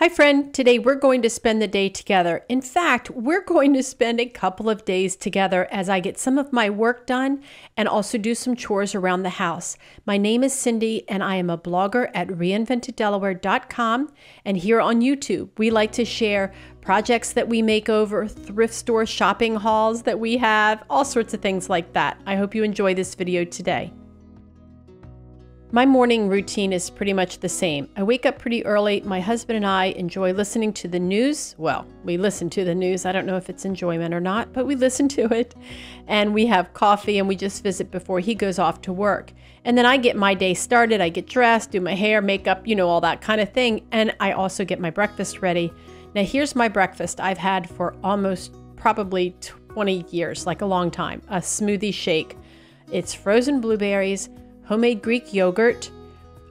Hi, friend. Today we're going to spend the day together. In fact, we're going to spend a couple of days together as I get some of my work done and also do some chores around the house. My name is Cindy, and I am a blogger at reinventeddelaware.com. And here on YouTube, we like to share projects that we make over, thrift store shopping hauls that we have, all sorts of things like that. I hope you enjoy this video today. My morning routine is pretty much the same. I wake up pretty early. My husband and I enjoy listening to the news. Well, we listen to the news. I don't know if it's enjoyment or not, but we listen to it. And we have coffee and we just visit before he goes off to work. And then I get my day started. I get dressed, do my hair, makeup, you know, all that kind of thing. And I also get my breakfast ready. Now, here's my breakfast I've had for almost probably 20 years, like a long time a smoothie shake. It's frozen blueberries homemade Greek yogurt,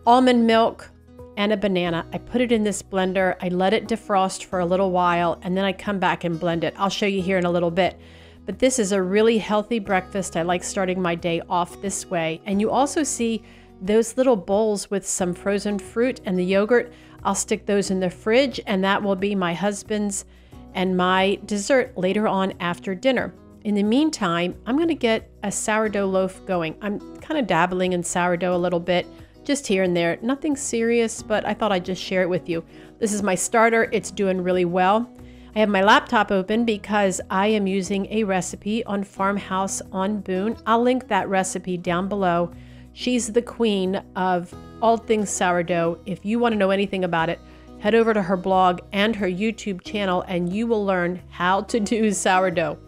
almond milk, and a banana. I put it in this blender. I let it defrost for a little while and then I come back and blend it. I'll show you here in a little bit. But this is a really healthy breakfast. I like starting my day off this way. And you also see those little bowls with some frozen fruit and the yogurt. I'll stick those in the fridge and that will be my husband's and my dessert later on after dinner. In the meantime, I'm to get a sourdough loaf going. I'm kind of dabbling in sourdough a little bit, just here and there. Nothing serious, but I thought I'd just share it with you. This is my starter. It's doing really well. I have my laptop open because I am using a recipe on Farmhouse on Boone. I'll link that recipe down below. She's the queen of all things sourdough. If you want to know anything about it, head over to her blog and her YouTube channel and you will learn how to do sourdough.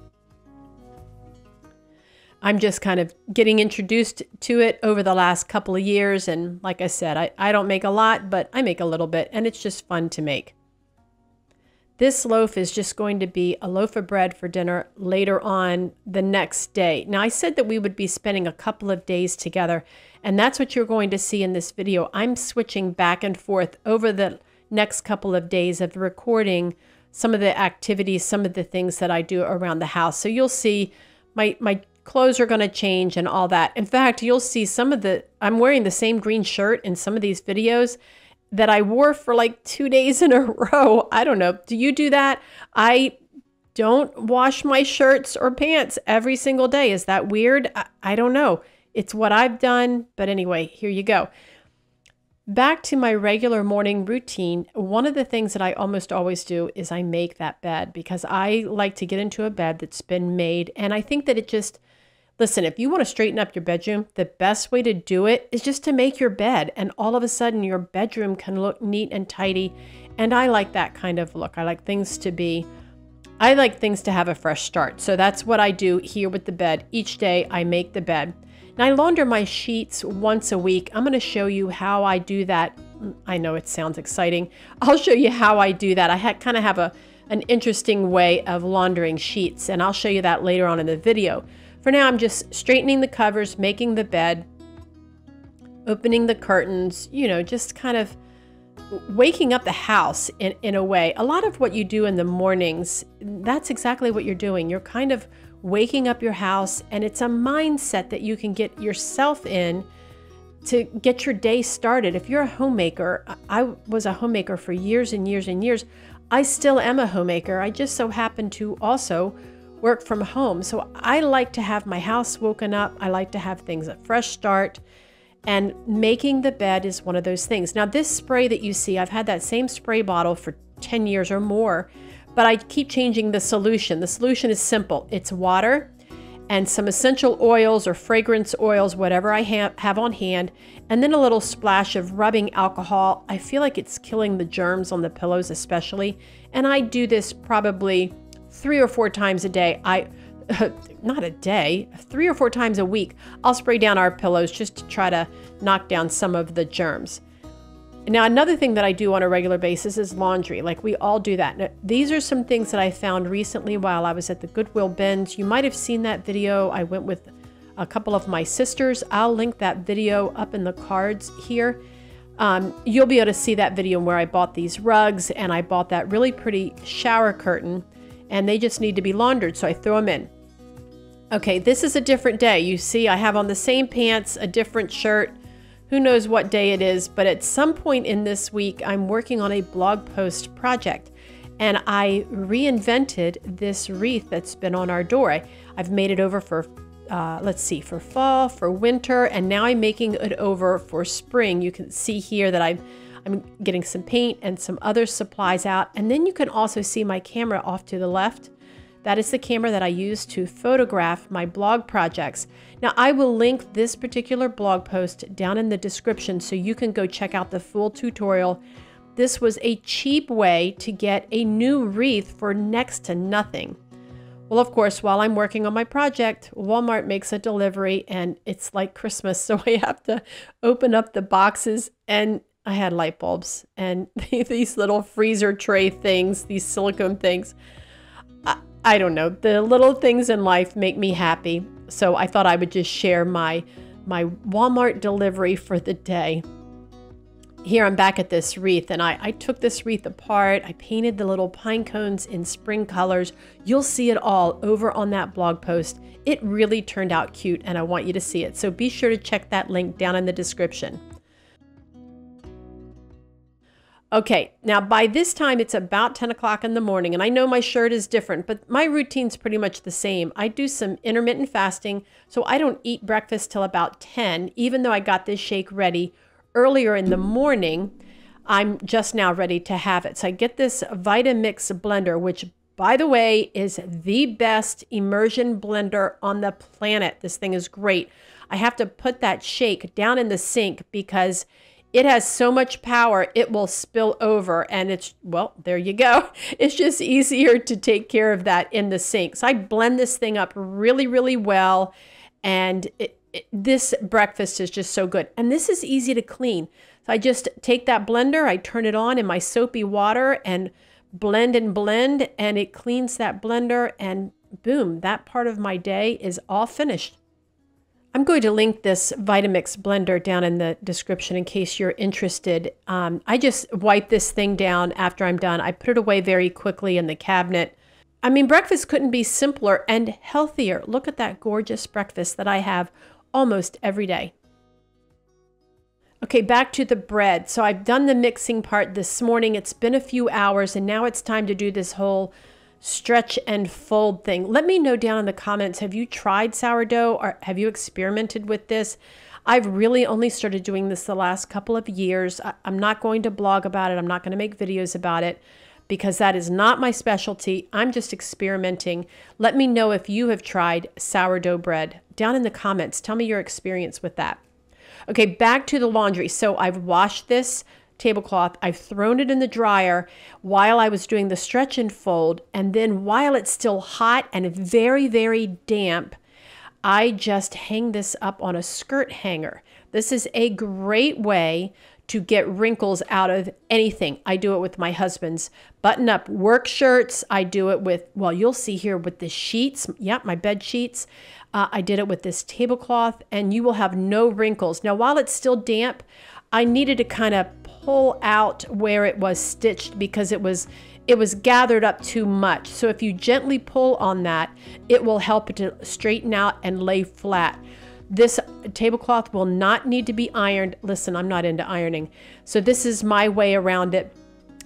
I'm just kind of getting introduced to it over the last couple of years. And like I said, I, I don't make a lot, but I make a little bit, and it's just fun to make. This loaf is just going to be a loaf of bread for dinner later on the next day. Now, I said that we would be spending a couple of days together, and that's what you're going to see in this video. I'm switching back and forth over the next couple of days of recording some of the activities, some of the things that I do around the house. So you'll see my, my clothes are going to change and all that. In fact, you'll see some of the, I'm wearing the same green shirt in some of these videos that I wore for like two days in a row. I don't know. Do you do that? I don't wash my shirts or pants every single day. Is that weird? I, I don't know. It's what I've done. But anyway, here you go. Back to my regular morning routine, one of the things that I almost always do is I make that bed because I like to get into a bed that's been made. And I think that it just, Listen, if you want to straighten up your bedroom, the best way to do it is just to make your bed, and all of a sudden your bedroom can look neat and tidy. And I like that kind of look. I like things to be, I like things to have a fresh start. So that's what I do here with the bed. Each day I make the bed. And I launder my sheets once a week. I'm going to show you how I do that. I know it sounds exciting. I'll show you how I do that. I kind of have a an interesting way of laundering sheets, and I'll show you that later on in the video. For now, I'm just straightening the covers, making the bed, opening the curtains, you know, just kind of waking up the house in, in a way. A lot of what you do in the mornings, that's exactly what you're doing. You're kind of waking up your house, and it's a mindset that you can get yourself in to get your day started. If you're a homemaker, I was a homemaker for years and years and years. I still am a homemaker. I just so happen to also work from home. So I like to have my house woken up. I like to have things a fresh start. And making the bed is one of those things. Now, this spray that you see, I've had that same spray bottle for 10 years or more, but I keep changing the solution. The solution is simple it's water and some essential oils or fragrance oils, whatever I ha have on hand, and then a little splash of rubbing alcohol. I feel like it's killing the germs on the pillows, especially. And I do this probably three or four times a day. I not a day, three or four times a week, I'll spray down our pillows just to try to knock down some of the germs. Now, another thing that I do on a regular basis is laundry. Like we all do that. Now, these are some things that I found recently while I was at the Goodwill bins. You might have seen that video. I went with a couple of my sisters. I'll link that video up in the cards here. Um, you'll be able to see that video where I bought these rugs and I bought that really pretty shower curtain and they just need to be laundered, so I throw them in. Okay, this is a different day. You see, I have on the same pants, a different shirt. Who knows what day it is, but at some point in this week, I'm working on a blog post project and I reinvented this wreath that's been on our door. I've made it over for, uh, let's see, for fall, for winter, and now I'm making it over for spring. You can see here that I'm, I'm getting some paint and some other supplies out. And then you can also see my camera off to the left. That is the camera that I use to photograph my blog projects. Now, I will link this particular blog post down in the description so you can go check out the full tutorial. This was a cheap way to get a new wreath for next to nothing. Well, of course, while I'm working on my project, Walmart makes a delivery and it's like Christmas. So I have to open up the boxes and I had light bulbs and these little freezer tray things, these silicone things. I don't know. The little things in life make me happy. So I thought I would just share my my Walmart delivery for the day. Here I'm back at this wreath and I, I took this wreath apart. I painted the little pine cones in spring colors. You'll see it all over on that blog post. It really turned out cute and I want you to see it. So be sure to check that link down in the description. Okay, now by this time it's about 10 o'clock in the morning, and I know my shirt is different, but my routine's pretty much the same. I do some intermittent fasting, so I don't eat breakfast till about 10, even though I got this shake ready earlier in the morning. I'm just now ready to have it. So I get this Vitamix blender, which by the way is the best immersion blender on the planet. This thing is great. I have to put that shake down in the sink because it has so much power, it will spill over. And it's, well, there you go. It's just easier to take care of that in the sink. So I blend this thing up really, really well. And it, it, this breakfast is just so good. And this is easy to clean. So I just take that blender, I turn it on in my soapy water and blend and blend, and it cleans that blender. And boom, that part of my day is all finished. I'm going to link this Vitamix blender down in the description in case you're interested. Um, I just wipe this thing down after I'm done. I put it away very quickly in the cabinet. I mean, breakfast couldn't be simpler and healthier. Look at that gorgeous breakfast that I have almost every day. Okay, back to the bread. So I've done the mixing part this morning. It's been a few hours and now it's time to do this whole stretch and fold thing. Let me know down in the comments have you tried sourdough or have you experimented with this? I've really only started doing this the last couple of years. I'm not going to blog about it, I'm not going to make videos about it because that is not my specialty. I'm just experimenting. Let me know if you have tried sourdough bread down in the comments. Tell me your experience with that. Okay, back to the laundry. So I've washed this tablecloth. I've thrown it in the dryer while I was doing the stretch and fold. And then while it's still hot and very, very damp, I just hang this up on a skirt hanger. This is a great way to get wrinkles out of anything. I do it with my husband's button up work shirts. I do it with, well, you'll see here with the sheets. Yep, my bed sheets. Uh, I did it with this tablecloth, and you will have no wrinkles. Now, while it's still damp, I needed to kind of pull out where it was stitched because it was it was gathered up too much. So if you gently pull on that, it will help it to straighten out and lay flat. This tablecloth will not need to be ironed. Listen, I'm not into ironing. So this is my way around it.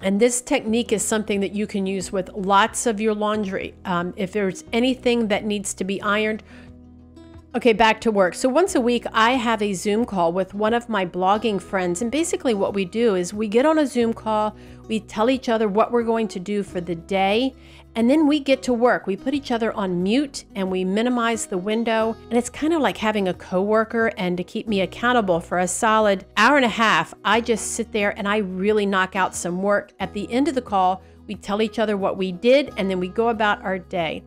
And this technique is something that you can use with lots of your laundry. Um, if there's anything that needs to be ironed, Okay, back to work. So once a week, I have a Zoom call with one of my blogging friends. And basically, what we do is we get on a Zoom call, we tell each other what we're going to do for the day, and then we get to work. We put each other on mute and we minimize the window. And it's kind of like having a coworker and to keep me accountable for a solid hour and a half, I just sit there and I really knock out some work. At the end of the call, we tell each other what we did and then we go about our day.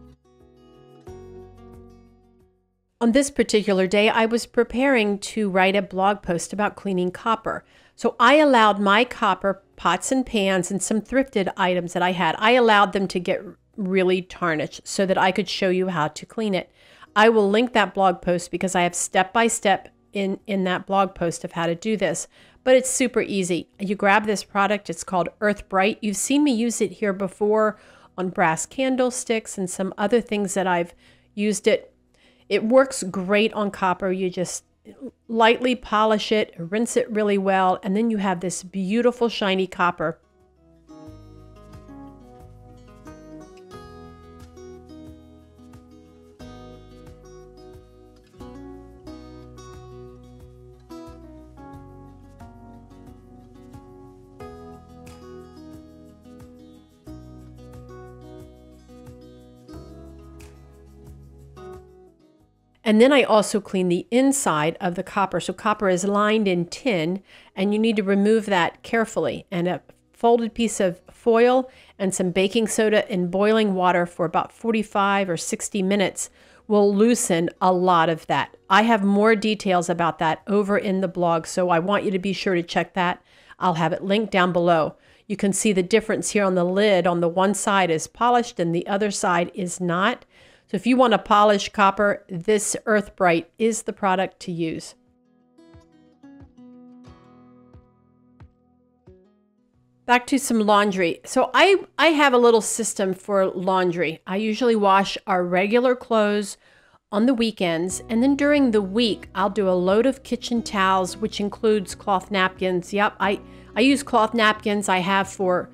On this particular day, I was preparing to write a blog post about cleaning copper. So I allowed my copper pots and pans and some thrifted items that I had, I allowed them to get really tarnished so that I could show you how to clean it. I will link that blog post because I have step by step in in that blog post of how to do this. But it's super easy. You grab this product, it's called EarthBrite. You've seen me use it here before on brass candlesticks and some other things that I've used it it works great on copper. You just lightly polish it, rinse it really well, and then you have this beautiful shiny copper. And then I also clean the inside of the copper. So copper is lined in tin and you need to remove that carefully. And a folded piece of foil and some baking soda in boiling water for about 45 or 60 minutes will loosen a lot of that. I have more details about that over in the blog, so I want you to be sure to check that. I'll have it linked down below. You can see the difference here on the lid. On the one side is polished and the other side is not. So if you want to polish copper, this EarthBrite is the product to use. Back to some laundry. So I, I have a little system for laundry. I usually wash our regular clothes on the weekends, and then during the week, I'll do a load of kitchen towels, which includes cloth napkins. Yep, I, I use cloth napkins I have for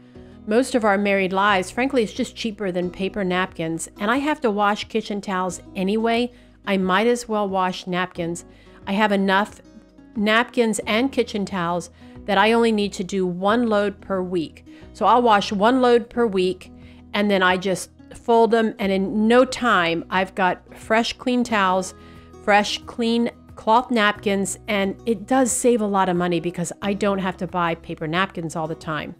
most of our married lives, frankly, it's just cheaper than paper napkins, and I have to wash kitchen towels anyway. I might as well wash napkins. I have enough napkins and kitchen towels that I only need to do one load per week. So I'll wash one load per week and then I just fold them, and in no time, I've got fresh, clean towels, fresh, clean cloth napkins, and it does save a lot of money because I don't have to buy paper napkins all the time.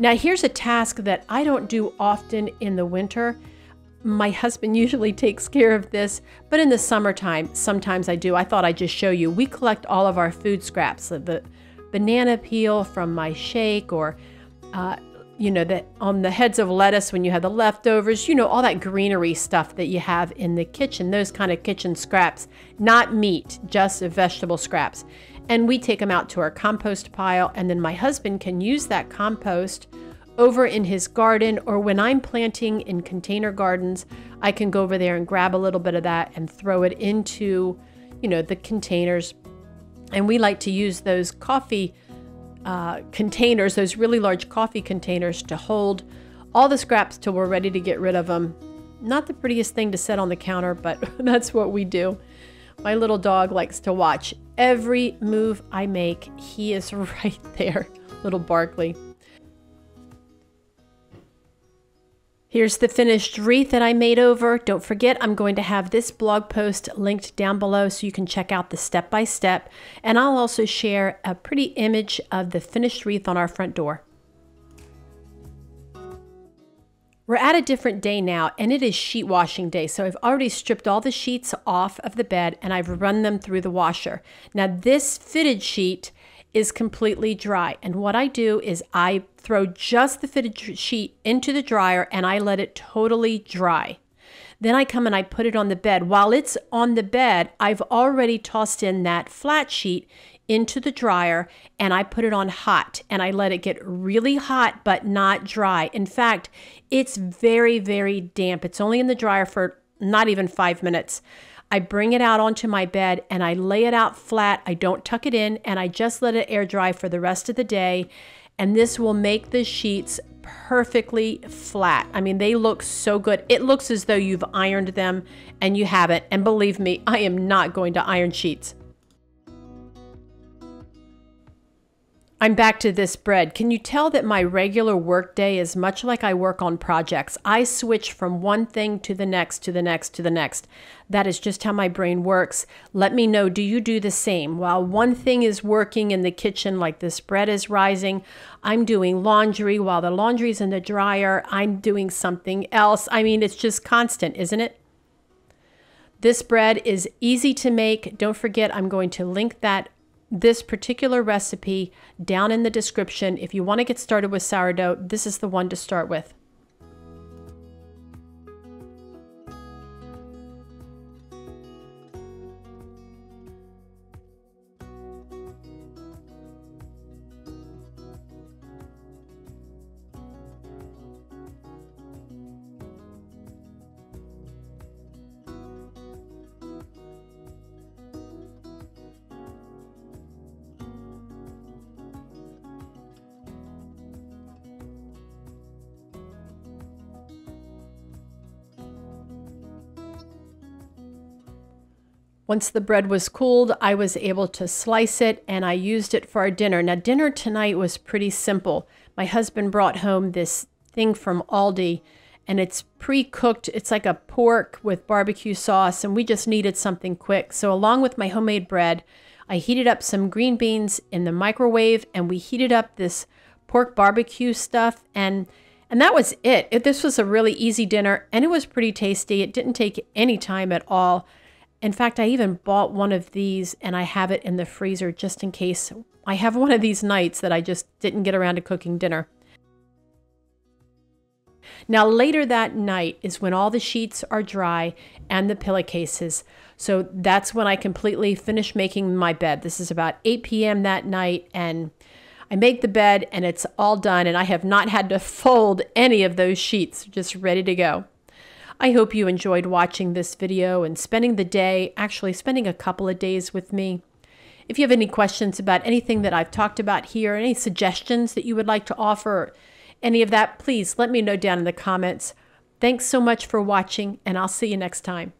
Now, here's a task that I don't do often in the winter. My husband usually takes care of this, but in the summertime, sometimes I do. I thought I'd just show you. We collect all of our food scraps, the banana peel from my shake, or uh, you know, that on the heads of lettuce when you have the leftovers, you know, all that greenery stuff that you have in the kitchen, those kind of kitchen scraps, not meat, just vegetable scraps and we take them out to our compost pile. And then my husband can use that compost over in his garden, or when I'm planting in container gardens, I can go over there and grab a little bit of that and throw it into, you know, the containers. And we like to use those coffee uh, containers, those really large coffee containers, to hold all the scraps till we're ready to get rid of them. Not the prettiest thing to set on the counter, but that's what we do. My little dog likes to watch every move I make. He is right there, little Barkley. Here's the finished wreath that I made over. Don't forget, I'm going to have this blog post linked down below so you can check out the step by step. And I'll also share a pretty image of the finished wreath on our front door. We're at a different day now, and it is sheet washing day. So I've already stripped all the sheets off of the bed and I've run them through the washer. Now, this fitted sheet is completely dry. And what I do is I throw just the fitted sheet into the dryer and I let it totally dry. Then I come and I put it on the bed. While it's on the bed, I've already tossed in that flat sheet into the dryer and I put it on hot and I let it get really hot but not dry. In fact, it's very, very damp. It's only in the dryer for not even five minutes. I bring it out onto my bed and I lay it out flat. I don't tuck it in and I just let it air dry for the rest of the day. And this will make the sheets perfectly flat. I mean, they look so good. It looks as though you've ironed them and you haven't. And believe me, I am not going to iron sheets. I'm back to this bread. Can you tell that my regular work day is much like I work on projects? I switch from one thing to the next, to the next, to the next. That is just how my brain works. Let me know, do you do the same? While one thing is working in the kitchen, like this bread is rising, I'm doing laundry. While the laundry's in the dryer, I'm doing something else. I mean, it's just constant, isn't it? This bread is easy to make. Don't forget, I'm going to link that this particular recipe down in the description. If you want to get started with sourdough, this is the one to start with. Once the bread was cooled, I was able to slice it and I used it for our dinner. Now, dinner tonight was pretty simple. My husband brought home this thing from Aldi and it's pre cooked. It's like a pork with barbecue sauce, and we just needed something quick. So, along with my homemade bread, I heated up some green beans in the microwave and we heated up this pork barbecue stuff and and that was it. it. This was a really easy dinner and it was pretty tasty. It didn't take any time at all. In fact, I even bought one of these and I have it in the freezer just in case I have one of these nights that I just didn't get around to cooking dinner. Now, later that night is when all the sheets are dry and the pillowcases. So that's when I completely finish making my bed. This is about 8 p.m. that night, and I make the bed and it's all done, and I have not had to fold any of those sheets, just ready to go. I hope you enjoyed watching this video and spending the day, actually spending a couple of days with me. If you have any questions about anything that I've talked about here, any suggestions that you would like to offer, any of that, please let me know down in the comments. Thanks so much for watching, and I'll see you next time.